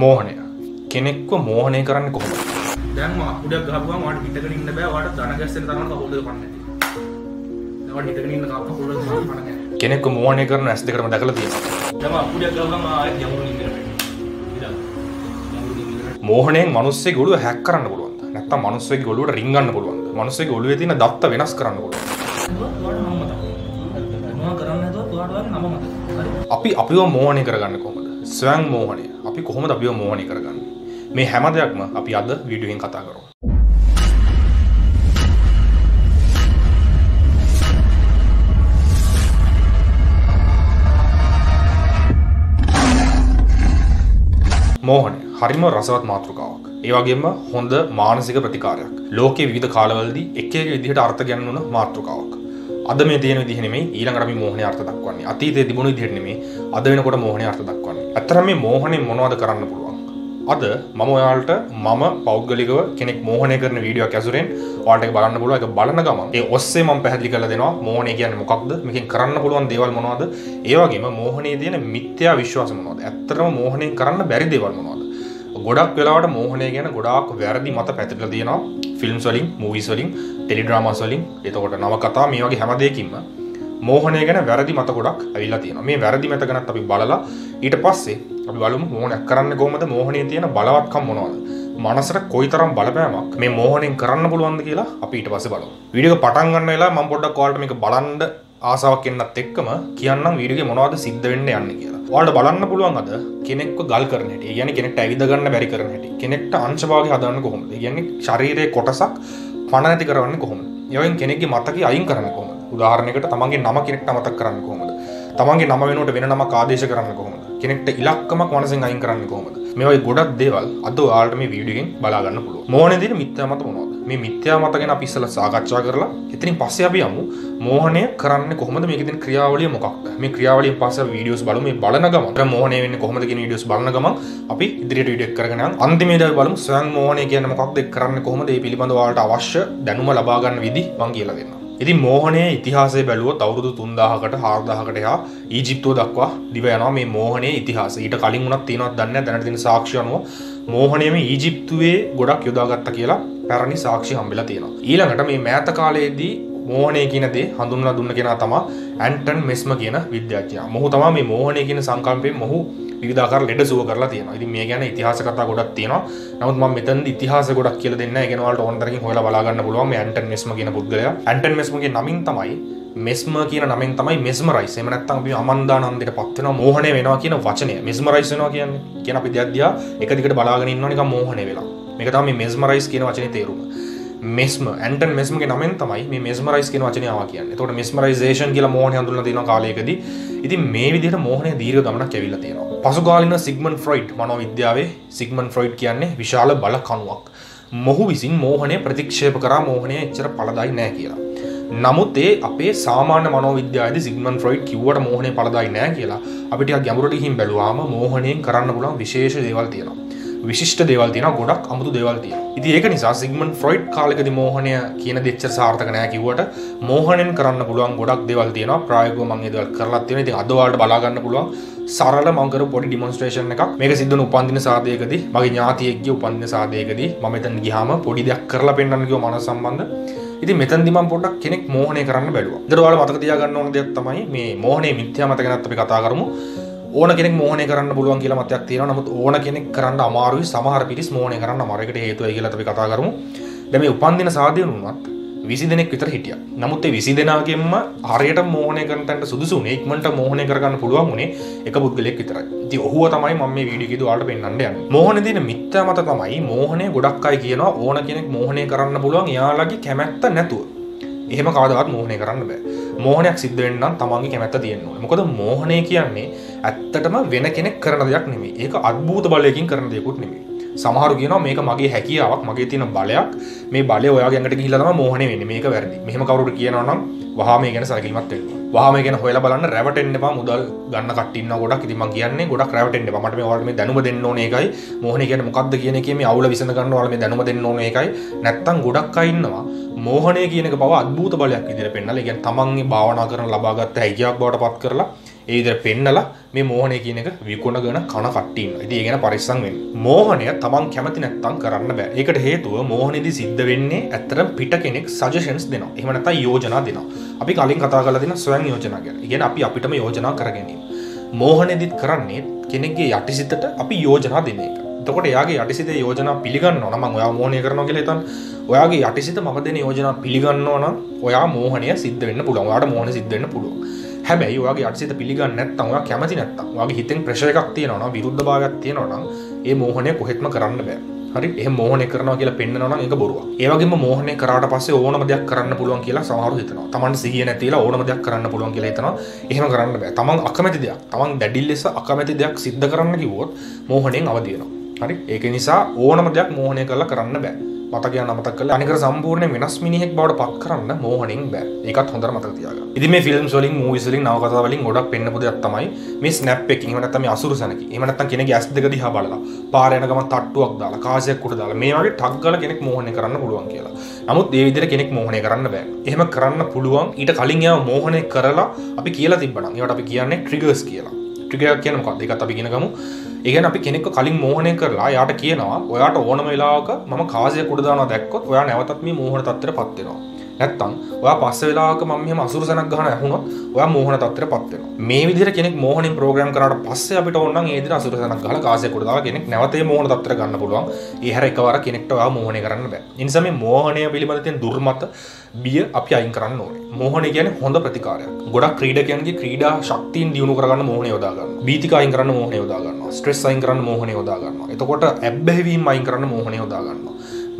මෝහනය. කෙනෙක්ව මෝහනය කරන්න කොහොම දැන් උඩ ගහපුවා වාට පිටකට ඉන්න බෑ. වාට දනගස්සෙන් තරම කවුද පන්න කෙනෙක්ව මෝහනය කරන ඇස් දෙකරම දැකල දම ඉඳලා මෝහනයෙන් මනුස්සේ ගොලුව හැක් කරන්න පුළුවන්ද? නැත්තම් මනුස්සේ ගොලුවට රිංගන්න පුළුවන්ද? මනුස්සේ ගොලුවේ තියෙන දත්ත වෙනස් කරන්න පුළුවන් මත අපි අපිව මෝහනය කරගන්න කොහොමද ස්වයං මෝහනය අපි කොහොමද අපිව මෝහනය කරගන්න? මේ හැම දෙයක්ම අපි අද වීඩියෝෙන් කතා කරමු. මෝහනය. හරිම රසවත් මාතෘකාවක්. ඒවගේම හොඳ මානසික ප්‍රතිකාරයක්. ලෝක විධ කාලවලදී එක විදිහට අර්ථ ගැන්වුන මාතෘකාවක්. අද මේ තියෙන විදිහනෙමේ ඊළඟට අපි මෝහනය අර්ථ දක්වන්නේ. අතීතයේ තිබුණු විදිහට නෙමේ අද වෙනකොට මෝහනය අර්ථ දක්වන්නේ. ඇත්තට මේ මෝහනේ මොනවද කරන්න පුළුවන්? අද මම ඔයාලට මම පෞද්ගලිකව කෙනෙක් මෝහනය කරන වීඩියෝවක් ඇසුරෙන් ඔයාලට ඒක බලන්න පුළුවන්. ඒක බලන ගමන් ඒ ඔස්සේ මම පැහැදිලි කරලා දෙනවා මෝහනය කියන්නේ මොකක්ද? මේකෙන් කරන්න පුළුවන් දේවල් මොනවද? ඒ වගේම මෝහනයේ තියෙන මිත්‍යා විශ්වාස මොනවද? ඇත්තටම මෝහනය කරන්න බැරි දේවල් මොනවද? ගොඩක් වෙලාවට මෝහනය ගැන ගොඩාක් වැරදි මත පැතිරලා තියෙනවා ෆිල්ම්ස් වලින් මූවිස් වලින් ටෙලිඩ්‍රාමාස් වලින් එතකොට නවකතා මේ වගේ හැම දෙයකින්ම මෝහනය ගැන වැරදි මත ගොඩක් ඇවිල්ලා තියෙනවා මේ වැරදි මත ගැනත් අපි බලලා ඊට පස්සේ අපි බලමු මෝහනයක් කරන්න කොහොමද මෝහනයේ තියෙන බලවත්කම් මොනවද මනසට කොයිතරම් බලපෑමක් මේ මෝහණයෙන් කරන්න පුළුවන්ද කියලා අපි ඊට පස්සේ බලමු වීඩියෝ එක පටන් ගන්න වෙලාව මම පොඩ්ඩක් ඔයාලට මේක බලන්න ආසාවක් එන්නත් එක්කම කියන්නම් වීඩියෝ එකේ මොනවද සිද්ධ වෙන්න යන්නේ කියලා. ඔයාලට බලන්න පුළුවන් අද කෙනෙක්ව ගල් කරන හැටි. ඒ කියන්නේ කෙනෙක්ට ඇවිද ගන්න බැරි කරන හැටි. කෙනෙක්ට අංශභාගය හදන්න කොහොමද? ඒ කියන්නේ ශරීරයේ කොටසක් පණ නැති කරවන්නේ කොහොමද? ඒ වගේම කෙනෙක්ගේ මතකي අයින් කරන්නේ කොහොමද? උදාහරණයකට තමන්ගේ නම කෙනෙක්ට අමතක කරන්නේ කොහොමද? තමන්ගේ නම වෙනුවට වෙන නමක් ආදේශ කරන්නේ කොහොමද? කෙනෙක්ට ඉලක්කමක් මනසෙන් අයින් කරන්නේ කොහොමද? මේ වගේ ගොඩක් දේවල් අද ඔයාලට මේ වීඩියෝ එකෙන් බලා ගන්න පුළුවන්. මෝහනේ තියෙන මිත්‍යා මත මොනවද? මේ මිත්‍යා මත ගැන අපි ඉස්සෙල්ලා සාකච්ඡා කරලා එතනින් පස්සේ අපි යමු මෝහනය කරන්නේ කොහොමද මේකේ තියෙන ක්‍රියාවලිය මොකක්ද? මේ ක්‍රියාවලියෙන් පස්සේ වීඩියෝස් බලමු. මේ බලන ගමන් මෝහනය වෙන්නේ කොහොමද කියන වීඩියෝස් බලන ගමන් අපි ඉදිරියට වීඩියෝ එක කරගෙන යනවා. අන්තිමේදී අපි බලමු ස්වයං මෝහනය කියන්නේ මොකක්ද? ඒක කරන්නේ කොහොමද? ඒ පිළිබඳව ඔයාලට අවශ්‍ය දැනුම ලබා ගන්න විදි මම කියලා දෙන්නම්. ඉතින් මෝහනයේ ඉතිහාසය බැලුවොත් අවුරුදු 3000කට 4000කට එහා ඊජිප්තුව දක්වා දිව යනවා මේ මෝහනයේ ඉතිහාසය. ඊට කලින් උනත් තියෙනවද දන්නේ නැහැ. දැනට තියෙන සාක්ෂි අනුව මෝහනයම ඊජිප්තුවේ ගොඩක් යොදාගත්තා කියලා පැරණි සාක්ෂි හම්බෙලා තියෙනවා. ඊළඟට මේ මෑත කාලයේදී මෝහනය කියන දේ හඳුන්වලා දුන්න කෙනා තමයි ඇන්ටන් මෙස්ම කියන විද්‍යාඥයා. මොහු තමයි මේ මෝහනය කියන සංකල්පයෙන් මොහු විවිධාකාර ලෙඩ සුව කරලා තියෙනවා. ඉතින් මේ ගැන ඉතිහාස කතා ගොඩක් තියෙනවා. නමුත් මම මෙතනදී ඉතිහාස ගොඩක් කියලා දෙන්න. ඒ ගැන ඔයාලට ඕන තරකින් හොයලා බලා ගන්න පුළුවන් මේ ඇන්ටන් මෙස්ම කියන පුද්ගලයා. ඇන්ටන් මෙස්මගේ නමින් තමයි මෙස්ම කියන නමෙන් තමයි මෙස්මරයිස්. එහෙම නැත්නම් අපි අමන්දානන්දයට පත් වෙනවා මෝහණය වෙනවා කියන වචනය. මෙස්මරයිස් වෙනවා කියන්නේ කියන අපි දෙයක් එක දිගට බලාගෙන ඉන්නවා නිකන් මෝහණය වෙලා. මේක තමයි මෙස්මරයිස් කියන වචනේ තේරුම. මෙස්ම ඇන්ටන් මෙස්මගේ නමෙන් තමයි මේ මෙස්මරයිස් කියන වචනය ආවා කියන්නේ. එතකොට මෙස්මරයිසේෂන් කියලා මෝහණය හඳුන්වලා තියෙන කාලයකදී ඉතින් මේ විදිහට මෝහණය දීර්ඝ ගමනක් ඇවිල්ලා තියෙනවා. පසුකාලීන සිග්මන්ඩ් ෆ්‍රොයිඩ් මනෝවිද්‍යාවේ සිග්මන්ඩ් ෆ්‍රොයිඩ් කියන්නේ විශාල බල කණුවක්. මොහු විසින් මෝහණය ප්‍රතික්ෂේප කරා මෝහණය එච්චර පළදායි නෑ කියලා. නමුත් ඒ අපේ සාමාන්‍ය මනෝවිද්‍යාවේදී සිග්මන්ඩ් ෆ්‍රොයිඩ් කිව්වට මෝහණය පළදායි නෑ කියලා අපිට ගැඹුරට ගිහින් බැලුවාම මෝහණයෙන් කරන්න පුළුවන් විශේෂ දේවල් තියෙනවා. විශිෂ්ට දේවල් තියෙන ගොඩක් අමුතු දේවල් තියෙන ඉති ඒක නිසා සිගමන් ෆ්‍රොයිඩ් කාලෙකද මෝහනය කියන දෙච්ච සාර්ථක නෑ කිවට මෝහනෙන් කරන්න පුළුවන් ගොඩක් දේවල් තියෙන ප්‍රයග මගේ දවල් කරලත් තියෙන ති අදවාට බලාගන්න පුළුවන්. සරල මංකර පොඩි ඩිමොන්ස්ට්‍රේෂන් එකක්. මේක සිද්ධන උපන්දින සාධයකද මගේ ඥාතියෙක්ගේ උපන්දින සාධයකද මතන් ගිහාම පොඩි දෙයක් කරලා පෙන්න්නගව මන සම්බන්ධ. ඉති මෙතන්දිම පොඩක් කෙනෙක් මෝහනය කරන්න බැලුව. දරවාල මතක තියාගන්න ඕන දෙයක් තමයි මේ මෝහනේ මිත්‍යා මතකනත් අපි කතා කරමු. ඕන කෙනෙක් මෝහනය කරන්න පුළුවන් කියලා මතයක් තියෙනවා. නමුත් ඕන කෙනෙක් කරන්න අමාරුයි. සමහර පිරිස් මෝහනය කරන්න අමාරුයකට හේතුවයි කියලා අපි කතා කරමු. දැන් මේ උපන්දින සාධයන වුණත් විසි දෙනෙක් විතර හිටිය. නමුත් ඒ විසි දෙනාගෙන්ම හරියට මෝහනය කරන්නට සුදුසු ඉක්මට මෝහනය කරගන්න පුළුවන් වුණේ එක පුද්ගලෙක් විතරයි. ඉතින් ඔහුව තමයි මම මේ වීඩියෝ එකේ ඔයාලට පෙන්වන්න යන්නේ. මෝහන දින මිත්‍යා මත තමයි මෝහනය ගොඩක් අය කියනවා ඕන කෙනෙක් මෝහනය කරන්න පුළුවන්. එයාලගේ කැමැත්ත නැතුව. එහෙම කවදවත් මෝහනය කරන්න බෑ. මෝහනයක් සිද්ධවෙන්නම් තමන්ගේ කැමැත්ත තියෙන්නවා මොකද මෝහනය කියන්නේ ඇත්තටම වෙන කෙනෙක් කරන දෙයක් නෙමේ ඒක අත්භූත බලයකින් කරන දෙයකුත් නෙමේ සමහරු කියනවා මේක මගේ හැකියාවක් මගේ තියෙන බලයක්. මේ බලය ඔයා ගැඟට ගිහිල්ලා තමයි මෝහණය වෙන්නේ. මේක වැරදි. මෙහෙම කවුරුට කියනවා නම් වහා මේ ගැන සැලකිලිමත් වෙන්න වහා මේ ගැන හොයලා බලන්න රැවටෙන්න එපා. මුදල් ගන්න කට්ටිය ඉන්නවා ගොඩක්. ඉතින් මම කියන්නේ ගොඩක් රැවටෙන්න එපා. මට මේ ඔයාලට මේ දැනුම දෙන්න ඕනේ ඒකයි මෝහණය කියන්නේ මොකක්ද කියන එකේ මේ අවුල විසඳ ගන්න ඔයාලට මේ දැනුම දෙන්න ඕනේ ඒකයි නැත්තම් ගොඩක් අය ඉන්නවා. මෝහණය කියන එක බව අద్භූත බලයක් විදිහට පෙන්නලා ඒ කියන්නේ තමන්ගේ භාවනා කරන ලබාගත් හැකියාවක් බවට පත් කරලා ඒදර පෙන්නලා මේ මෝහනය කියන එක විකුණගෙන කන කට්ටින්න ඉති ඒගෙන පරිස්සං වෙන් මෝහනය තමන් කැමති නැත්තං කරන්න බෑ. ඒකට හේතුව මෝහනදි සිද්ධ වෙන්නේ ඇත්තර පිට කෙනෙක් සජෂන්ස් දෙනවා. එහමනත යෝජනා දෙනවා. අපි කලින් කතා කල දෙන ස්වයන් යෝජනා ගැන. ඉගෙන අපි අපිටම යෝජනා කරගැනීම. මෝහනදිත් කරන්නේ කෙනෙක්ගේ යටිසිතට අපි යෝජනා දෙන එක. තකොට යාගේ යටිසිත යෝජනා පිළිගන්න නොනම ඔයා මෝනය කරන කෙලෙතන් ඔයාගේ යටිසිත ම දෙන යෝජනා පිළිගන්න ඕන ඔයා මෝහනය සිද්ධ වෙන්න පුළුවන්වාට මෝහන සිද්ධන්න පුළුව හැබැයි වගේ අටසිත පිළිගන්න නැත්තම් ඔයා කැමති නැත්තම් වගේ හිතෙන් ප්‍රශය එකක් තියෙනවා විරුද්ධ භාගයක් තියෙනවා නම් ඒ මෝහනය කොහෙත්ම කරන්න බෑ. හරි? එහ මෝහන කරනවා කියලා පෙන්න්නනවා එක බොරුව ඒවගේ මෝහන කරට පස්සේ ඕනම දෙයක් කරන්න පුළුවන් කියලා සමහරු හිතනවා. තමන් සිහිය නැතිලා ඕනම දෙයක් කරන්න පුළුවන් කියලා හිතනවා. එහෙම කරන්න බෑ. තමන් අකමැති දෙයක්. තමන් දැඩිල් ලෙස අකමැති දෙයක් සිද්ධ කරන්න කිවොත් මෝහනෙන් අවදියනවා හරි? ඒක නිසා ඕනම දෙයක් මෝහනය කරලා කරන්න බෑ. මතකය නමතක් කල අනික සම්පූර්ණ වෙනස් මිනිහෙක් බවට පත් කරන්න මෝහනින් බෑ. ඒකත් හොඳ මතතියාග ඉදි මේ ෆිල්ම් සොලින් මූවිසලින් නවකතාවලින් ගොඩක් පෙන්න්න පුදයක් තමයි මේ ස්නැප් එක මනත්තම අසුරු සැනක එමනත්තන් කෙනෙ ඇස් දෙක දිහා බලලා පාරයනකම තට්ටුවක් දාලා කාසයක් කුට දාලා මේ වගේ ටක්ගල කෙනෙක් මෝහනය කරන්න පුළුවන් කියලා. නමුත් ඒ විදිර කෙනෙක් මෝහනය කරන්න බෑ. එහෙම කරන්න පුළුවන් ඊට කලින් යා මෝහනය කරලා අපි කියලා තිබන ඒට අපි කියන්නේ ට්‍රිගර්ස් කියලා. ට්‍රිගයක් කියන මොකක්ද? එකත් අපි ගෙනගමු. ඒගැන අපි කෙනෙක් කලින් මෝහනය කරලා යාට කියනවා ඔයාට ඕන වෙලාක ම කාසය කුඩදාන දැක්කොත් ඔයා නැවතත් මේ මෝහන තත්තර පත්වෙනවා නැත්තම් ඔයා පස්ස වෙලාක මම අසුර සැනක් ගහන ඇහුණොත් ඔයා මෝහන තත්තර පත්වෙන මේ විදිර කෙනෙක් මෝහනින් ප්‍රෝග්‍රම් කරට පස්ස අපිට ඔන්න ඒද අසුර සැනක් ගල කාසය කුඩදා කෙනෙක් නැවතේ මෝහන තත්තර ගන්න පුළුවන්. ඒහර එකවර කෙනෙක්ට ඔයා මෝහනය කරන්න බෑ. ඉනිසම මෝහනය පිළිබඳතින් දුර්මත බිය අපි අයින් කරන්න ඕනේ. මෝහන කියන හොඳ ප්‍රතිකාරයක්. ගොඩක් ක්‍රීඩකයන්ගේ ක්‍රීඩා ශක්තින් දියුණු කරන්න මෝහන යොදාගන්න බීතිකයින් කරන්න මෝහන යොදාගන්න ස්ට්‍රෙස් අයින් කරන්න මෝහන යොදාගන්න එතකොට ඇබ්බැවීම් අයින් කරන්න මෝහන යොදාගන්න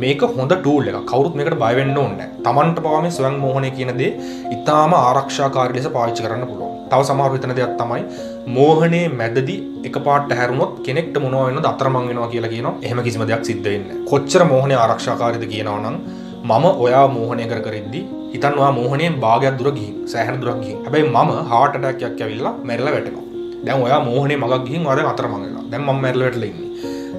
මේක හොඳ ටූල් එක කවරුත් මේකට බයවෙන්න ඕන්න තමන්ට පවාම ස්වයන් මෝහනය කියනදේ ඉතාම ආරක්ෂාකාර ලෙස පාච්චි කරන්න පුළුවන්. තව සමහර විතන දෙයක් තමයි මෝහනේ මැදදි එක පාට හැරුණොත් කෙනෙක්ට මොනවන්න අතරමං වෙනවා කියලා කියන එහම කිසිම දෙයක් සිද්ධවෙන්න කොච්චර මෝහනය ආරක්ෂාකාරද කියනවනම් මම ඔයා මෝහනය කර කරෙද්දි හිතන්වා මෝහනේ භාගයක් දුර ගිහින් සෑහන දුරක් ගිහින්. හැබැයි මම හාටටැක්යක් ඇවිල්ලා මැරල වැටෙනවා. දැන් ඔයා මෝහනේ මගක් ගිහින් වද අතරමඟලා දැන් මම මැරල වැටලඉන්නේ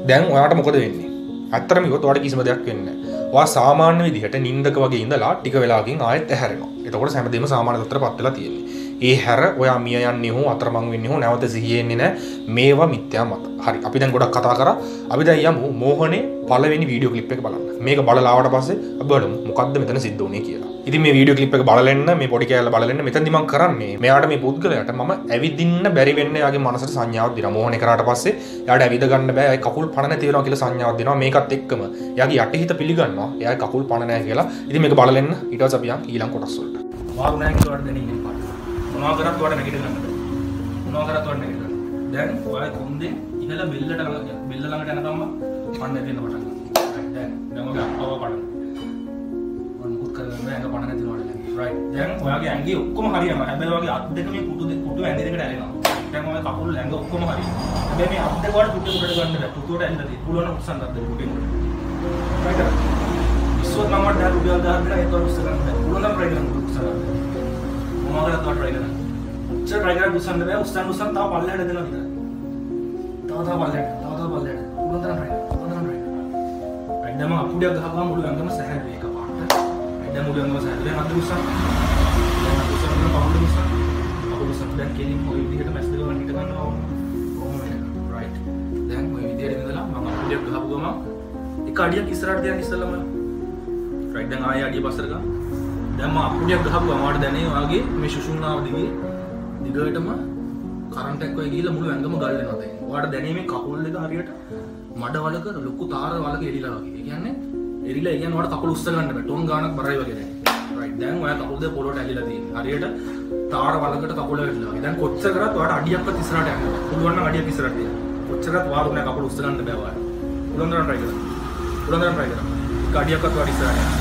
දැන් ඔයාට මොකද වෙන්නේ? ඇත්තරම යොත් වඩ කිසිම දෙයක් වෙන්න වා සාමාන්‍ය විදිහට නින්දක වගේ ඉඳලා ටික වෙලාකින් ආයත් ඇහැරෙනවා. එතකොට සැමදීම සාමාන තත්‍ර පත්වෙලා තියෙන්නේ. ඒ හැර ඔයා මිය යන්නේ හෝ අතරමං වෙන්නේ හෝ නැවත සිහියෙන්නේ නෑ මේවා මිත්‍යා මත. හරි. අපි දැන් ගොඩක් කතා කර. අපි දැන් යමු මෝහනේ පළවෙනි වීඩියෝ ක්ලිප් එක බලන්න. මේක බලලාවට පස්සේ අපි බලමු මොකද්ද මෙතන සිද්ධ වුනේ කියලා. ඉතින් මේ වීඩියෝ ක්ලිප් එක බලන්න මේ පොඩි කෑල්ල බලන්න මෙතනදි මම කරන්නේ මෙයාට මේ පුද්ගලයාට මම ඇවිදින්න බැරි වෙන්න යාගේ මනසට සංඥාවක් දෙනවා. මෝහනේ කරාට පස්සේ යාට ඇවිද ගන්න බෑ. ඒ කකුල් පණ නැති වෙනවා කියලා සංඥාවක් දෙනවා. මේකත් එක්කම යාගේ යටිහිත පිළිගන්නවා. එයාගේ කකුල් පණ නැහැ කියලා. ඉතින් මේක බලන්න ඊට පස්සේ අපි යන් ඊළඟ කොටස් වලට. වාරු නැහැ කියලා වඩ දෙන්නේ පාට. මොනවා කරත් වඩ නැගිට ගන්නද මොනවා කරත් වඩ නැගිට ගන්න දැන් ඔයාලා කොන්දේ ඉහළ බෙල්ලට ළඟ බෙල්ල ළඟට යනකම් පන්න දෙන්න පටන් ගන්න දැන් දැන් ඔයාලා අපව පන්න මම මුකුත් කරගන්න බෑ ඇඟ පණ නැති වඩ රයිට් දැන් ඔයාගේ ඇඟේ ඔක්කොම හරියම හැබැයි ඔයාගේ අත් දෙක මේ පුටු දෙක පුටු ඇඟ දෙකට ඇලෙනවා. දැන් ඔයාගේ කකුල් ඇඟ ඔක්කොම හරි හැබැයි මේ අත් දෙක වඩ පුටු උඩට ගන්න බෑ. පුටුවට ඇල්ලලා තියෙන්නේ. පුළුවන් උස්සන්න අත් දෙක පුටුවෙන් උඩට. රයිට් ඉස්සුවත් මම වඩ රුපියල් 1000 දෙනා ඒක උස්ස ගන්න බෑ. පුළුවන් නම් try කරන්න උස්ස ගන්න මොනවද තව try කරන්න උච්චර try කරලා උස්සන්න බෑ. උස්සන්න උස්සන්න තව පල්ලෙහාට දෙනවා විතරයි. තව තව පල්ලෙහාට. තව තව පල්ලෙහාට. පුළුවන් තරම් try කරන්න පුළුවන් තරම් try කරන්න රයිට් දැන් මම අපුඩියක් ගහපුවම මුළු ඇඟම සැහැල්ලුයි එකපාරට රයිට් දැන් මුළු ඇඟම සැහැල්ලුයි දැන් අද උස්සන්න දැන් අද උස්සන්න පහුල උස්සන්න පහුල උස්සන්න දැන් කෙලින් ඔය විදිහට මැස් දෙක ගන්න හිට ගන්නවා කොහොම වෙනකම් රයිට් දැන් ඔය විදිහට ඉඳලා මම අපුඩියක් ගහපු ගමන් එක අඩියක් ඉස්සරහට තියන්න ඉස්සෙල්ලාම රයිට් දැන් ආයෙ අඩිය පස්සට ගන්න දැන් මම අපුඩියක් ගහපුවා මට දැනේ ඔයාගේ මේ සුසුම්නාව දිගේ දිගටම කරන්ට් එකක් වගේ ගිහලා මුළු ඇඟම ගල් වෙනවා දැන්. ඔයාලට දැනේ මේ කකුල් දෙක හරියට මඩ වලක ලොකු තාර වලක එරිලා වගේ. ඒ කියන්නේ එරිලා ඒ කියන්නේ ඔයාලට කකුල උස්ස ගන්න බෑ. ටොන් ගානක් බරයි වගේ දැන්. රයිට් දැන් ඔයා කකුල් දෙක පොළොට ඇලිලා තියෙන්නේ. හරියට තාර වලකට කකුල වැටිලා වගේ. දැන් කොච්චර කරත් ඔයාලට අඩියක්වත් ඉස්සරහට යන්න බෑ. පුළුවන් නම් අඩියක් ඉස්සරහට යන්න. කොච්චරත් වාරු නෑ කකුල උස්ස ගන්න බෑ ඔයාලට. පුළුවන් තරම් try කරන්න. පුළුවන් තරම් try කරන්න. එක අඩියක්වත් ඔයාලට ඉස්සරහට යන්න.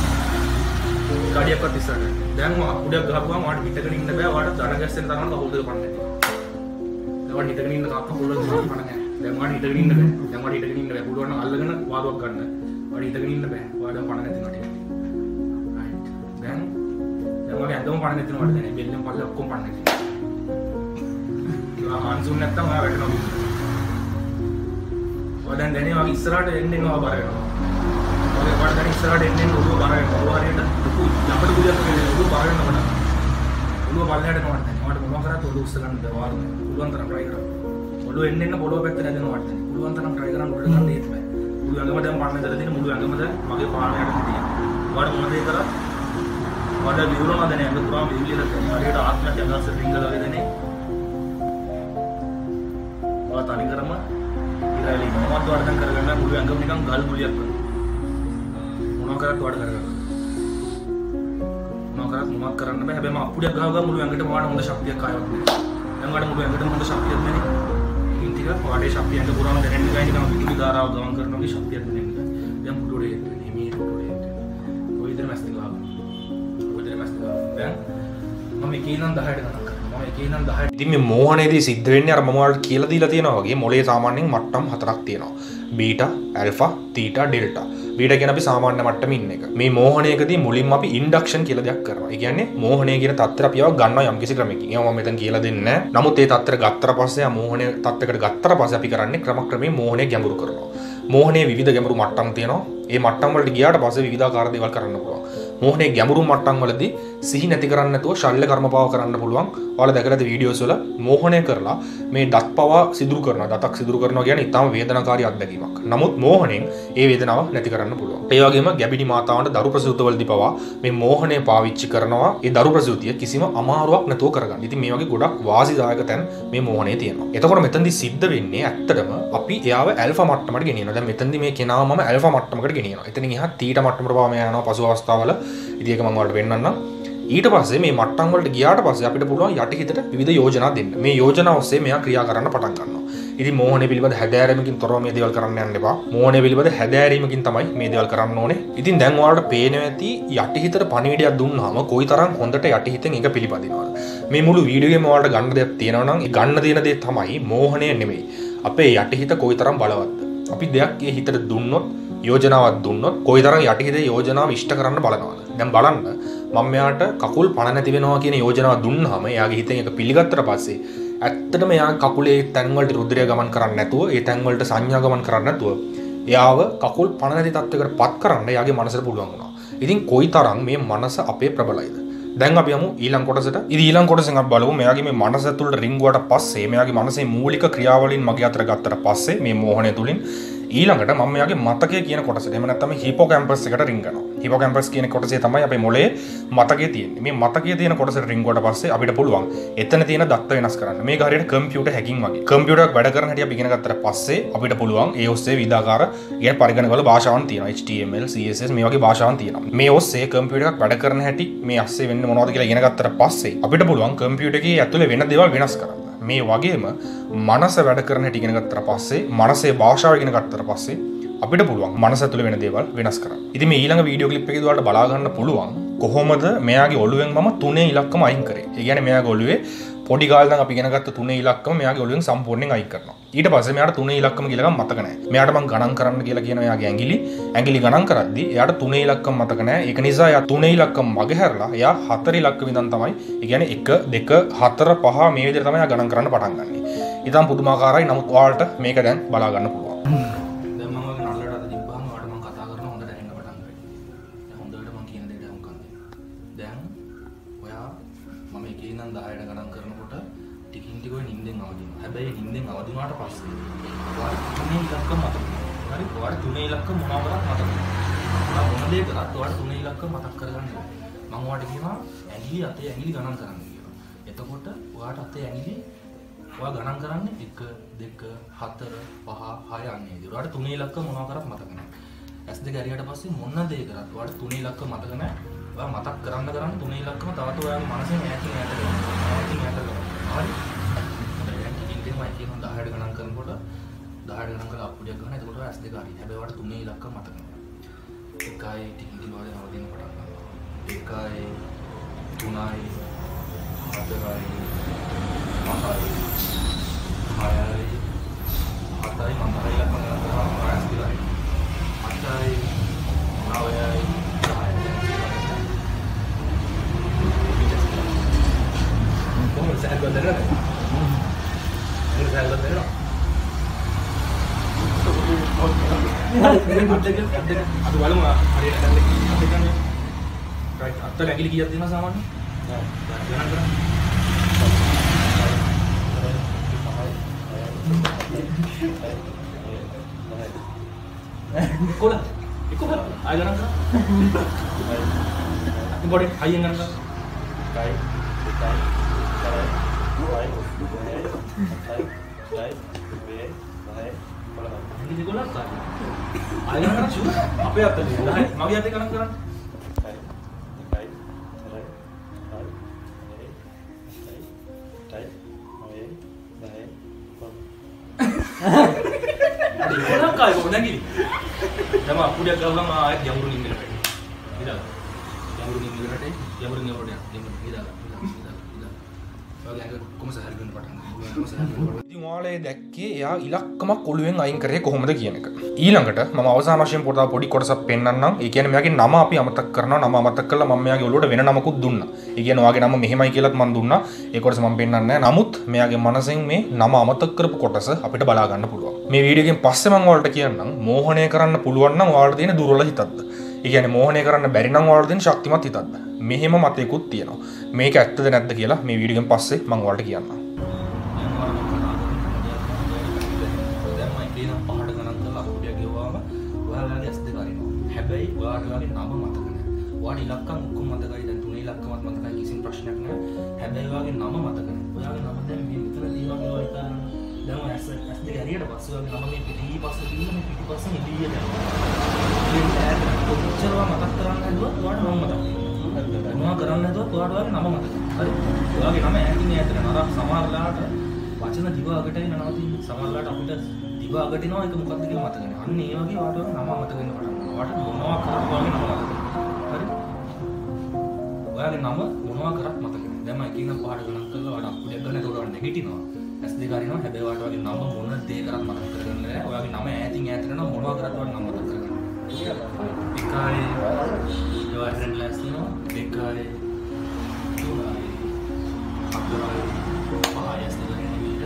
ගඩියක්වත් ඉස්සරහට. දැන් මම උඩක් ගහපුවාම ඔයාලට හිටගෙන ඉන්න බෑ. ඔයාලට දන ගැස්සෙන තරම් කකුල් දෙක පන්නේ නැති. දැන් ඔයාලට හිටගෙන ඉන්න කකුල් දෙක පන්නේ නැහැ. දැන් ඔයාලට හිටගෙන ඉන්න බෑ. දැන් ඔයාලට හිටගෙන ඉන්න බෑ. පුළුවන් නම් අල්ලගෙන වාරුවක් ගන්න. ඔයාලට හිටගෙන ඉන්න බෑ. ඔයාලට පණ නැති නට. රයිට්. දැන් දැන් ඔයාලගේ ඇඟම පණ නැති නට දැන් බෙල්ලෙන් පල්ල ඔක්කොම පණ නැති. ඔයා මාන්සුන් නැත්තම් ඔයා වැටෙනවා. ඔයා දැන් දැනේ ඔයාගේ ඉස්සරහට එන්න එනවා බර වෙනවා. ඔය වට දැන් ඉස්සරහට එන්න එන්න ඔළුව බර වෙනවා. ඔළුව හරියට ලොකු යකඩ කුලියක් වගේ ඔළුව බර වෙනවා මට. ඔළුව පල්ලෙහාට නවත්තන්න. මට මොනවා කරත් ඔළුව උස්ස ගන්න බෑ. පුළුවන් තරම් try කරන්න. ඔළුව එන්න එන්න පොළොව පැත්තට ඇදෙන නවත්තන්න. පුළුවන් තරම් මුළු ඇඟම දැන් පන්න දාලා තියෙන මුළු ඇඟම දැන් මගේ පාණයට තියෙනවා. ඔයාලට මොන දේ කරත් ඔයාලට විවරණද නැහැ. ඒක පුරාම විවිලිලා තියෙනවා. හරියට ආත්මයක් යනවාස රිංගලා වගේ දෙන්නේ. ඔයා තනි කරම ඉරාලි මොනවද ඔයාලට දැන් කරගන්න මුළු ඇඟම නිකන් ගල් ගුලියක් වගේ. මොනවා කරත් ඔයාලට කරගන්න. මොනවා කරත් මොනවක් කරන්න බෑ. හැබැයි මම අප්පුඩියක් ගහගා මුළු ඇඟටම ඔයාලට හොඳ ශක්තියක් ආවත් නෑ. දැන් ඔයාලට මුළු ඇඟටම හොඳ ශක්තියක් නැනේ. ඉතින් ටික ඔයාලේ ශක්තිය ඇඟ පුරාම දැනෙන්න ගයි නිකන් විදුලි ධාරාව ගමන් කරනවා වගේ ශක්තියක් දැනෙන්න ගයි. දැන් පුටුවේ එන්නේ මේ පුටුවේ එන්නේ. ඔය විදිහට මැස් දෙක ගහගන්න. ඔය විදිහට මැස් දෙක ගහගන්න. දැන් මම එකේ ඉඳන් 10ට ගණන් කරනවා. මම එකේ ඉඳන් 10ට ඉතින් මේ මෝහනයේදී සිද්ධ වෙන්නේ අර මම ඔයාලට කියලා දීලා තියෙනවා වගේ මොලේ සාමාන්‍යයෙන් මට්ටම් හතරක් තියෙනවා. Beta, alpha, theta, delta. Beta කියන අපි සාමාන්‍ය මට්ටමේ ඉන්න එක. මේ මෝහණයකදී මුලින්ම අපි ඉන්ඩක්ෂන් කියලා දෙයක් කරනවා. ඒ කියන්නේ මෝහණය කියන තත්ත්වය අපි ඒවා ගන්නවා යම්කිසි ක්‍රමයකින්. ඒවා මම මෙතන කියලා දෙන්නේ නැහැ. නමුත් ඒ තත්ත්වයට ගත්තට පස්සේ ආ මෝහණය තත්ත්වයකට ගත්තට පස්සේ අපි කරන්නේ ක්‍රමක්‍රමයෙන් මෝහණය ගැඹුරු කරනවා. මෝහණයේ විවිධ ගැඹුරු මට්ටම් තියෙනවා. ඒ මට්ටම් වලට ගියාට පස්සේ විවිධාකාර දේවල් කරන්න පුළුවන්. මෝහනේ ගැඹුරු මට්ටම් වලදී සිහි නැති කරන්න නැතුව ශල්‍ය කර්මපාව කරන්න පුළුවන්. ඔයාලා දැකලාද වීඩියෝස් වල මෝහණය කරලා මේ දත් පවා සිදුරු කරනවා. දතක් සිදුරු කරනවා කියන්නේ ඉතාම වේදනාකාරී අත්දැකීමක්. නමුත් මෝහණයෙන් ඒ වේදනාව නැති කරන්න පුළුවන්. ඒ වගේම ගැබිඩි මාතාවන්ට දරු ප්‍රසූතවලදී පවා මේ මෝහණය පාවිච්චි කරනවා. ඒ දරු ප්‍රසූතිය කිසිම අමාරුවක් නැතුව කරගන්න. ඉතින් මේ වගේ ගොඩක් වාසිදායක තැන් මේ මෝහණේ තියෙනවා. එතකොට මෙතනදී සිද්ධ වෙන්නේ ඇත්තටම අපි එයාව ඇල්ෆා මට්ටමට ගෙනියනවා. දැන් මෙතනදී මේ කෙනාව මම ඇල්ෆා මට්ටමකට ගෙනියනවා. එතනින් එහා තීටා මට්ටමට පවා මෙයා යනවා පසු අවස්ථාවල. ඉතින් ඒක මම ඔයාලට පෙන්නන්නම්. ඊට පස්සේ මේ මට්ටම් වලට ගියාට පස්සේ අපිට පුළුවන් යටිහිතට විවිධ යෝජනා දෙන්න. මේ යෝජනා ඔස්සේ මෙයා ක්‍රියා කරන්න පටන් ගන්නවා. ඉතින් මෝහණය පිළිබඳ හැදෑරීමකින් තොරව මේ දේවල් කරන්න යන්න එපා. මෝහණය පිළිබඳ හැදෑරීමකින් තමයි මේ දේවල් කරන්න ඕනේ. ඉතින් දැන් ඔයාලට පේනවා ඇති යටිහිතට පණිවිඩයක් දුන්නාම කොයිතරම් හොඳට යටිහිතෙන් ඒක පිළිපදිනවද. මේ මුළු වීඩියෝ එකේම ඔයාලට ගන්න දෙයක් තියෙනවා නම් ඒ ගන්න තියෙන දේ තමයි මෝහණය නෙමෙයි. අපේ යටිහිත කොයිතරම් බලවත්ද. අපි දෙයක් ඒ හිතට දුන්නොත් යෝජනාවක් දුන්නොත් කොයිතරම් යටිහිතේ යෝජනාව ඉෂ්ට කරන්න බලනවාද. දැන් බලන්න මම මෙයාට කකුල් පණ නැති වෙනවා කියන යෝජනාව දුන්නාම එයාගේ හිතෙන් ඒක පිළිගත්තට පස්සේ ඇත්තටම එයා කකුලේ තැන්වලට රුධිරය ගමන් කරන්නේ නැතුව ඒ තැන්වලට සංඥා ගමන් කරන්නේ නැතුව එයාව කකුල් පණ නැති තත්ත්වයකට පත් කරන්න එයාගේ මනසට පුළුවන් වුණා. ඉතින් කොයිතරම් මේ මනස අපේ ප්‍රබලයිද? දැන් අපි යමු ඊළඟ කොටසට. ඉතින් ඊළඟ කොටසෙන් අපි බලමු මෙයාගේ මේ මනස ඇතුළට රිංගුවට පස්සේ මෙයාගේ මනසේ මූලික ක්‍රියාවලින් මගේ අතට ගත්තට පස්සේ මේ මෝහණය තුලින් ඊළඟට මම මෙයාගේ මතකය කියන කොටසට එහෙම නැත්නම් හිපෝකැම්පස් එකට රිංගනවා. හිපෝකැම්පස් කියන කොටසේ තමයි අපේ මොළයේ මතකය තියෙන්නේ. මේ මතකය තියෙන කොටසට රිංගුවට පස්සේ අපිට පුළුවන් එතන තියෙන දත්ත වෙනස් කරන්න. මේක හරියට කම්පියුටර් හැකින් වගේ. කම්පියුටර් එකක් වැඩ කරන හැටි අපි ඉගෙන ගත්තට පස්සේ අපිට පුළුවන් ඒ ඔස්සේ විවිධාකාර ඒ පරිගණකවල භාෂාවන් තියෙනවා. HTML, CSS මේ වගේ භාෂාවන් තියෙනවා. මේ ඔස්සේ කම්පියුටර් එකක් වැඩ කරන හැටි මේ අස්සේ වෙන්නේ මොනවද කියලා ඉගෙන ගත්තට පස්සේ අපිට පුළුවන් කම්පියුටර් එකේ ඇතුලේ වෙන දේවල් වෙනස් කරන්න. මේ වගේම මනස වැඩ කරන හැටි ඉගෙන ගත්තට පස්සේ මනසේ භාෂාව ඉගෙන ගත්තට පස්සේ අපිට පුළුවන් මනස තුළ වෙන දේවල් වෙනස් කරන්න. ඉතින් මේ ඊළඟ වීඩියෝ ක්ලිප් එකේ දුවලට බලා ගන්න පුළුවන් කොහොමද මෙයාගේ ඔළුවෙන් මම තුනේ ඉලක්කම අයින් කරේ. ඒ කියන්නේ මෙයාගේ ඔළුවේ පොඩි කාලේ නම් අපි ඉගෙන ගත්ත තුනේ ඉලක්කම මෙයාගේ ඔළුවෙන් සම්පූර්ණයෙන් අයින් කරනවා. ඊට පස්සේ මෙයාට තුනේ ඉලක්කම කියලා එකක් මතක නැහැ. මෙයාට මම ගණන් කරන්න කියලා කියන එයාගේ ඇඟිලි ඇඟිලි ගණන් කරද්දි එයාට තුනේ ඉලක්කම මතක නැහැ. ඒක නිසා එයා තුනේ ඉලක්කම මගහැරලා එයා හතර ඉලක්ක විඳන් තමයි ඒ කියන්නේ 1 2 4 5 මේ විදිහට තමයි එයා ගණන් කරන්න පටන් ගන්නෙ. ඉතින් පුදුමාකාරයි. නමුත් ඔයාලට මේක දැන් බලා ගන්න පුළුවන්. දැන් මම ඔය නල්ලට අත තිබ්බාම ඔයාලට මම කතා කරන හොඳට ඇහෙන්න පටන් ගන්නවා. දැන් හොඳට මම කියන දේට අහුම්කම් දෙන්න. දැන් ඔයා මම එකේ ඉඳන් 10ට ගණන් කරනකොට ටිකින් ටික ඔය නිින්දෙන් අවදි වෙනවා. හැබැයි නිින්දෙන් අවදි වුණාට පස්සේ ඔයාලට තුනේ ඉලක්ක මතක වෙනවා. හරි? ඔයාලට තුනේ ඉලක්ක මොනවාවත් මතක වෙනවා. ඔයා මොන දේ කරත් ඔයාලට තුනේ ඉලක්ක මතක් කරගන්න ඕනේ. මම ඔයාලට කියනවා ඇඟිලි අතේ ඇඟිලි ගණන් කරන්න කියලා. එතකොට ඔයාලට අතේ ඇඟිලි ඔයා ගණන් කරන්නේ 1 2 4 5 6 යන්නේ. ඒකට තුනේ ඉලක්ක මොනවා කරත් මතක නැහැ. ඇස් දෙක ඇරියට පස්සේ මොන දේ කරත් ඔයාලට තුනේ ඉලක්ක මතක නැහැ. ඔයා මතක් කරන්න කරන්න තුනේ ඉලක්කම තවත් ඔයාගේ මනසෙන් ඈතින් ඈත කරනවා. ඈතින් ඈත කරනවා. හරි? දැන් ඉතින් මම කියන 10ට ගණන් කරනකොට 10ට ගණන් කරලා අප්පුඩියක් ගන්න. එතකොට ඇස් දෙක හරි. හැබැයි ඔයාලට තුනේ ඉලක්ක මතක නැහැ. එකයි ටිකින් ටික වගේ නවතින පටන් ගන්නවා. එකයි තුනයි හතරයි පහයි හයයි හතයි මම හරි ලක්ම ගණන් කරනවා ප්‍රයස් දිලයි අටයි නවයයි දහයයි කොහොමද සෑහල ගොඩනගන්නේ මොකද සෑහල ගොඩනගනවා අද බලමු හරියට දැන් අද ගන්න රයිට් අත්ත ඇඟිලි කීයක් තියෙනවා සාමාන්‍යයෙන් ගණන් කරන්න. ගණන් කරන්න ෂුවර්. අපේ අතේ 10 මගේ අතේ ගණන් කරන්න. කොලක් ආය කොහොමද නැගිලි? තම අපුඩියක් ගවම ආයෙත් යමුරු වැටෙනවා. ඉතින් යමුරු වැටේ යමුරු යනවා. යමුරු ඉදාලා ඉදාලා ඉතින් ඔයාලේ දැක්කේ එයා ඉලක්කමක් ඔළුවෙන් අයින් කරේ කොහොමද කියන එක. ඊළඟට මම අවසාන වශයෙන් පොඩා පොඩි කොටසක් පෙන්නන්නම්. ඒ කියන්නේ මෙයාගේ නම අපි අමතක කරනවා. නම අමතක කළා මම මෙයාගේ ඔළුවට වෙන නමකුත් දුන්නා. ඒ කියන්නේ ඔයාගේ නම මෙහෙමයි කියලාත් මම දුන්නා. ඒ කොටස මම පෙන්නන්නේ නැහැ. නමුත් මෙයාගේ මනසෙන් මේ නම අමතක කරපු කොටස අපිට බලා ගන්න පුළුවන්. මේ වීඩියෝ එකෙන් පස්සේ මම ඔයාලට කියන්නම් මෝහණය කරන්න පුළුවන් නම් ඔයාලට තියෙන දුර්වල හිතක්ද. ඒ කියන්නේ මෝහණය කරන්න බැරි නම් ඔයාලට තියෙන ශක්තිමත් හිතක්ද. මෙහෙම මතයකුත් තියෙනවා. මේක ඇත්තද නැද්ද කියලා මේ වීඩියෝ එකෙන් පස්සේ මම ඔයාලට කියන්නම්. හැබැයි ඔයාලගේ නම මතක නැහැ. ඔයාට ඉලක්කම් ඔක්කොම මතකයි. දැන් තුනේ ඉලක්කමත් මතකයි. කිසිම ප්‍රශ්නයක් නැහැ. හැබැයි ඔයාගේ නම මතක නැහැ. ඔයාගේ නම දැන් මේ මෙතනදී වගේ ඔය හිතන්න. දැන් ඔය ඇස් ඇස් දෙක ඇරියට පස්සේ ඔයාගේ නම මේ පිටිපස්සේ තියෙන මේ පිටිපස්සෙන් එළියට යනවා. එළියට ඈත කොච්චරව මතක් කරන්න හැදුවත් ඔයාට නම මතක වෙනවා. මොනවා කරන්න හැදුවත් ඔයාට ඔයාගේ නම මතක හරි ඔයාගේ නම ඈතින් ඈතට නර සමහරලාට වචන දිව අගට එන නවතින් සමහරලාට අපිට දිව අගට එනවා ඒක මොකක්ද කියලා මතක නැහැ. අන්න ඒ වගේ ඔයාට ඔයාගේ නම මතක වෙන්න පටන් ගන්නවා. ඔයාට මොනවා කරත් ඔයාගේ නම මතක හරි ඔයාගේ නම මොනවා කරත් මතක නැහැ. දැන් මම එකින් එක පහට ගණන් කරලා ඔයාට අප්ඩේට් කරන්න ඒකට ඔයාලා නැගිටිනවා. ඇස් දෙක අරිනවා හැබැයි ඔයාට ඔයාගේ නම මොන දේ කරත් මතක කරගන්න නැහැ. ඔයාගේ නම ඈතින් ඈතට නම් මොනවා කරත් ඔයාට නම මතක කරගන්න. එකයි ඒවා හැරෙන්න ලෑස්තිනවා දෙකයි තුනයි හතරයි පහයි ඇස් දෙක නෙමෙයිද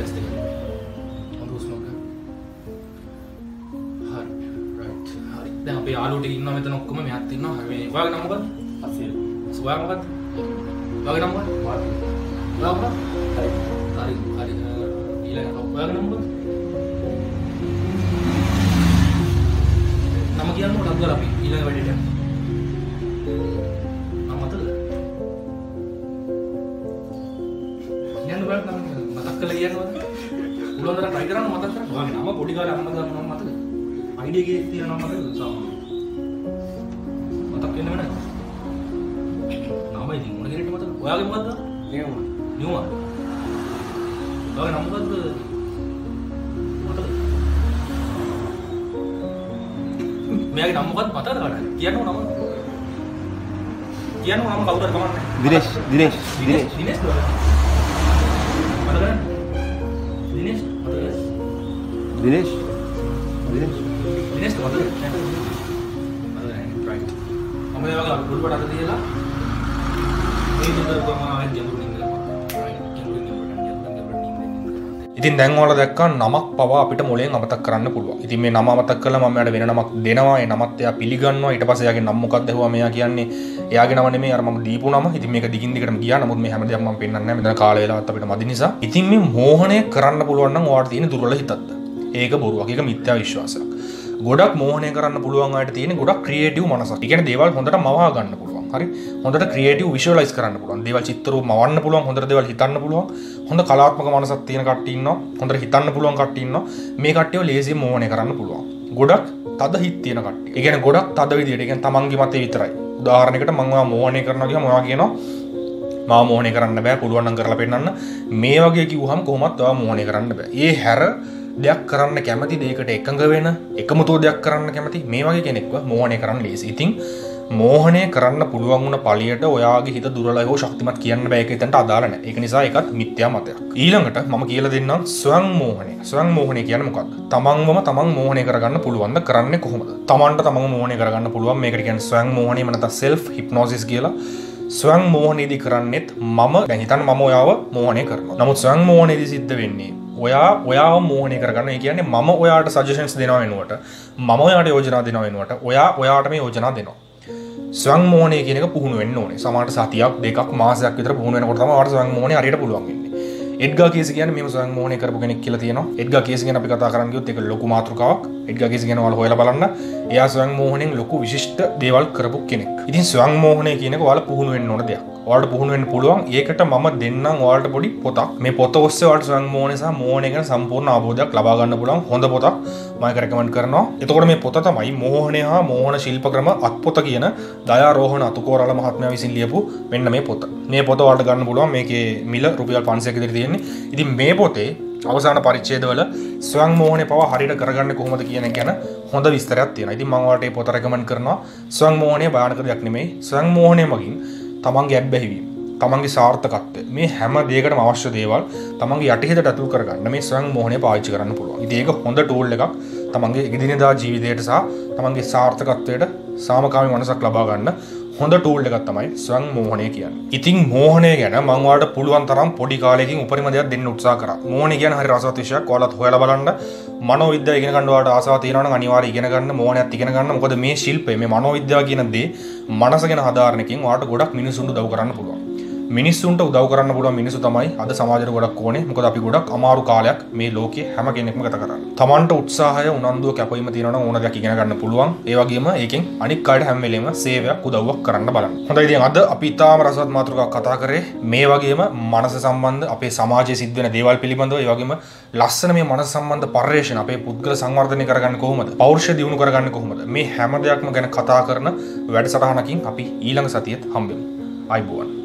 ඇස් දෙක හොඳ හුස්මක් ගන්න. හරි රයිට් හරි. දැන් අපේ යාළුවෝ ටික ඉන්නවා මෙතන ඔක්කොම. මෙහත් ඉන්නවා. හරි මේ ඔයාගේ නම මොකක්ද අසිල්. ඔයා මොකක්ද ඔයාගේ නම මොකක්ද ඔයා මොකක්ද හරි හරි හරි ඊළඟ ඔයාගේ නම කියන්න මොකක්ද කියලා අපි ඊළඟ වැඩේට යන්න. නම මතකද? කියන්න බෑ නම මතක් කරලා කියන්නවද? පුළුවන් තරම් try කරන්න මතක් කරන්න. ඔයාගේ නම පොඩි කාලේ අම්මා දාපු නම මතකද? ID එකේ තියෙන නම මතකද? සාමාන්‍ය. මතක් වෙන්නේ නැහැ. නම ඉතින් මොන කෙනෙක්ට මතකද? ඔයාගේ මොකද්ද? නියුමා. නියුමා. ඔයාගේ නම මොකද්ද? මතකද? මෙයාගේ නම මොකක්ද මතකද කාටද? කියන්නකො නම. කියන්නකො නම කවුරුහරි කමන්නේ. දිනේෂ් දිනේශ් දිනේෂ් නේද? මතකද? දිනේෂ් මතකද? දිනේශ් දිනේශ් දිනේෂ් මතකද? මතකද? රයිට්. මේ වගේ අඩුවට අත තියලා මේ විතර ගම ආයෙත් ඉතින් දැන් ඔයාලා දැක්කා නමක් පවා අපිට මොලෙන් අමතක කරන්න පුළුවන්. ඉතින් මේ නම අමතක කළා මම එයාට වෙන නමක් දෙනවා. ඒ නමත් එයා පිළිගන්නවා. ඊට පස්සේ එයාගේ නම මොකක්ද ඇහුවා මෙයා කියන්නේ එයාගේ නම නෙමෙයි අර මම දීපු නම. ඉතින් මේක දිගින් දිගටම ගියා. නමුත් මේ හැමදේම මම පෙන්නන්නේ නැහැ. මෙතන කාල වේලාවත් අපිට මදි නිසා. ඉතින් මේ මෝහණය කරන්න පුළුවන් නම් ඔයාලට තියෙන දුර්වල හිතක්ද? ඒක බොරුවක්. ඒක මිත්‍යා විශ්වාසයක්. ගොඩක් මෝහණය කරන්න පුළුවන් අයට තියෙන ගොඩක් ක්‍රියේටිව් මනසක්. ඒ කියන්නේ දේවල් හොඳට මවා ගන්න පුළුවන්. හරි හොඳට ක්‍රියේටිව් විෂුවලයිස් කරන්න පුළුවන්. දේවල් චිත්‍රරූප මවන්න පුළුවන්. හොඳට දේවල් හිතන්න පුළුවන්. හොඳ කලාත්මක මනසක් තියෙන කට්ටිය ඉන්නවා. හොඳට හිතන්න පුළුවන් කට්ටිය ඉන්නවා. මේ කට්ටියව ලේසියෙන් මෝහණය කරන්න පුළුවන්. ගොඩක් තද හිත් තියෙන කට්ටිය. ඒ කියන්නේ ගොඩක් තද විදියට. ඒ කියන්නේ තමන්ගේ මතේ විතරයි. උදාහරණයකට මම ඔයා මෝහණය කරනවා කියම ඔයා කියනවා මා මෝහණය කරන්න බෑ පුළුවන් නම් කරලා පෙන්නන්න. මේ වගේ කිව්වහම කොහොමත් ඔයා මෝහණය කරන්න බෑ. ඒ හැර දෙයක් කරන්න කැමති දෙයකට එකඟ වෙන එකමුතෝ දෙයක් කරන්න කැමති මේ වගේ කෙනෙක්ව මෝහණය කරන්න ලේසි. ඉතින් මෝහණය කරන්න පුළුවන් වුණ පළියට ඔයාගේ හිත දුර්වලයි හෝ ශක්තිමත් කියන්න බෑ ඒක එතනට අදාළ නැහැ. ඒක නිසා ඒකත් මිත්‍යා මතයක්. ඊළඟට මම කියලා දෙන්නම් ස්වයං මෝහණය. ස්වයං මෝහණය කියන්නේ මොකක්ද? තමන්වම තමන් මෝහණය කරගන්න පුළුවන්ද කරන්නේ කොහොමද? තමන්ට තමන්ව මෝහණය කරගන්න පුළුවන් මේකට කියන්නේ ස්වයං මෝහණය නැත්නම් self hypnosis කියලා. ස්වයං මෝහණයේදී කරන්නෙත් මම දැන් හිතන්න මම ඔයාව මෝහණය කරනවා. නමුත් ස්වයං මෝහණයේදී සිද්ධ වෙන්නේ ඔයා ඔයාව මෝහණය කරගන්න. ඒ කියන්නේ මම ඔයාට සජෙෂන්ස් දෙනවා වෙනුවට මම ඔයාට යෝජනා දෙනවා වෙනුවට ඔයා ඔයාට මේ යෝජනා දෙනවා. ස්වං මෝනය කියනක පුහුණු වෙන්න ඕනේ. සමට සතියක් දෙක් මාසයක් විතර පුහුණු වෙනකොට තමයි වට ස්වං මෝනය හරියට පුළුවන් වෙන්නේ. එඩ්ගා කේසි කියන්නේ මේ ස්වං මෝනය කරපු කෙනෙක් කියලා තියෙනවා. එඩ්ගා කේසි ගැන අපි කතා කරන්න ගියොත් ඒක ලොකු මාතෘකාවක්. එඩ්ගා කේසි ගැන ඔයාලා හොයලා බලන්න. එයා ස්වං මෝහණයෙන් ලොකු විශිෂ්ට දේවල් කරපු කෙනෙක්. ඉතින් ස්වං මෝහණය කියනක ඔයාලා පුහුණු වෙන්න ඕන දෙයක්. ඔයාලට පුහුණු වෙන්න පුළුවන්. ඒකට මම දෙන්නම් ඔයාලට පොඩි පොතක්. මේ පොත ඔස්සේ ඔයාලට ස්වං මෝහණය සහ මෝහණය ගැන සම්පූර්ණ අවබෝධයක් ලබා ගන්න පුළුවන්. හොඳ පොතක්. මම ඒක රෙකමන්ඩ් කරනවා. එතකොට මේ පොත තමයි මෝහණය හා මෝහන ශිල්ප ක්‍රම අත්පොත කියන දයාරෝහණ අතුකෝරල මහත්මයා විසින් ලියපු මෙන්න මේ පොත. මේ පොත ඔයාලට ගන්න පුළුවන්. මේකේ මිල රුපියල් 500ක විතර තියෙන්නේ. ඉතින් මේ පොතේ අවසාන පරිච්ඡේදවල ස්වයං මෝහණය පව හරියට කරගන්න කොහොමද කියන එක ගැන හොඳ විස්තරයක් තියෙනවා. ඉතින් මම ඔයාලට මේ පොත රෙකමන්ඩ් කරනවා. ස්වයං මෝහණය භයානක දෙයක් නෙමෙයි. ස්වයං මෝහණය මගින් තමන්ගේ ඇබ්බැහිවීම තමන්ගේ සාර්ථකත්වය මේ හැම දෙයකටම අවශ්‍ය දේවල් තමන්ගේ යටිහිතට ඇතුල් කරගන්න මේ ස්වයං මෝහණය පාවිච්චි කරන්න පුළුවන්. ඉතින් ඒක හොඳ ටූල් එකක් තමන්ගේ එදිනෙදා ජීවිතයට සහ තමන්ගේ සාර්ථකත්වයට සාමකාමී මනසක් ලබා ගන්න හොඳ ටූල් එකක් තමයි ස්වයං මෝහණය කියන්නේ. ඉතින් මෝහණය ගැන මම ඔයාලට පුළුවන් තරම් පොඩි කාලයකින් උපරිම දෙයක් දෙන්න උත්සාහ කරා. මෝහණය කියන්නේ හරි රසවත් විෂයක්. ඔයාලත් හොයලා බලන්න. මනෝවිද්‍යාව ඉගෙන ගන්න ඔයාලට ආසාව තියෙනවා නම් අනිවාර්යයෙන් ඉගෙන ගන්න මෝහණයත් ඉගෙන ගන්න. මොකද මේ ශිල්පය මේ මනෝවිද්‍යාව කියන දේ මනස ගැන හදාරන එකෙන් ඔයාලට ගොඩක් මිනිසුන්ට උදව් කරන්න පුළුවන්. මිනිස්සුන්ට උදව් කරන්න පුළුවන් මිනිස්සු තමයි අද සමාජයට ගොඩක් ඕනේ. මොකද අපි ගොඩක් අමාරු කාලයක් මේ ලෝකේ හැම කෙනෙක්ම ගත කරන්නේ. Tamanට උත්සාහය උනන්දුව කැපවීම තියෙනවා නම් ඕන දෙයක් ඉගෙන ගන්න පුළුවන්. ඒ වගේම ඒකෙන් අනික් අයට හැම වෙලේම සේවයක් උදව්වක් කරන්න බලන්න. හොඳයි ඉතින් අද අපි තාම රසවත් මාතෘකාවක් කතා කරේ මේ වගේම මනස සම්බන්ධ අපේ සමාජයේ සිද්ධ වෙන දේවල් පිළිබඳව ඒ වගේම ලස්සන මේ මනස සම්බන්ධ පර්යේෂණ අපේ පුද්ගල සංවර්ධනය කරගන්න කොහොමද? පෞරුෂ දියුණු කරගන්න කොහොමද? මේ හැම දෙයක්ම ගැන කතා කරන වැඩසටහනකින් අපි ඊළඟ සතියේත් හම්බෙමු. ආයිබෝවන්